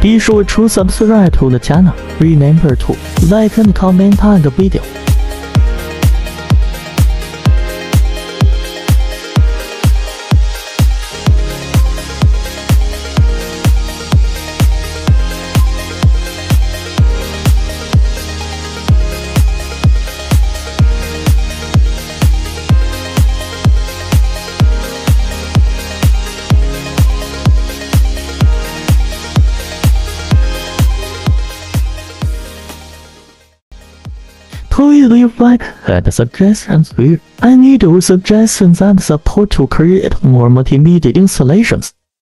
Be sure to subscribe to the channel. Remember to like and comment on the video. Please leave like and suggestions here. I need your suggestions and support to create more multimedia installations.